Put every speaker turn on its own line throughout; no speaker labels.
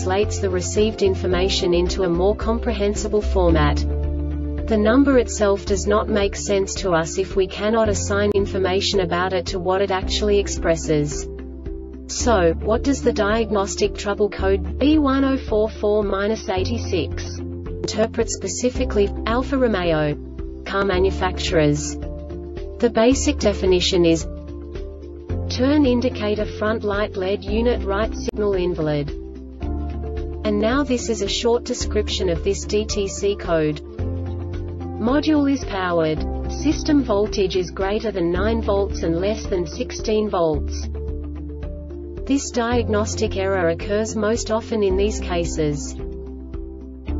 translates the received information into a more comprehensible format. The number itself does not make sense to us if we cannot assign information about it to what it actually expresses. So, what does the diagnostic trouble code B1044-86 interpret specifically, Alfa Romeo car manufacturers? The basic definition is Turn indicator front light LED unit right signal invalid. Now this is a short description of this DTC code. Module is powered. System voltage is greater than 9 volts and less than 16 volts. This diagnostic error occurs most often in these cases.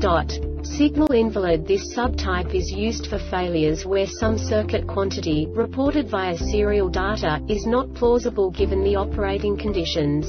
Dot. Signal invalid This subtype is used for failures where some circuit quantity, reported via serial data, is not plausible given the operating conditions.